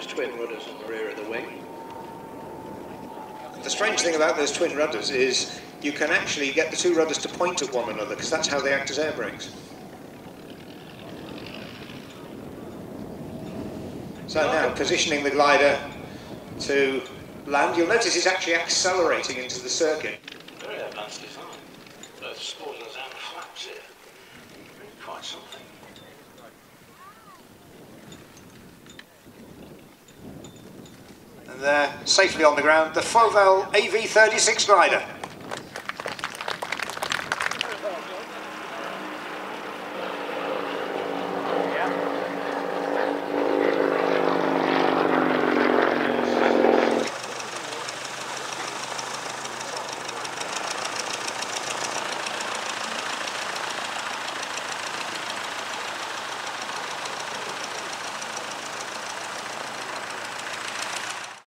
those twin rudders on the rear of the wing. The strange thing about those twin rudders is you can actually get the two rudders to point at one another because that's how they act as air brakes. So now positioning the glider to land, you'll notice it's actually accelerating into the circuit. Very advanced design. Both spoilers and flaps here. Quite something. They're safely on the ground, the Fauvel AV36 glider.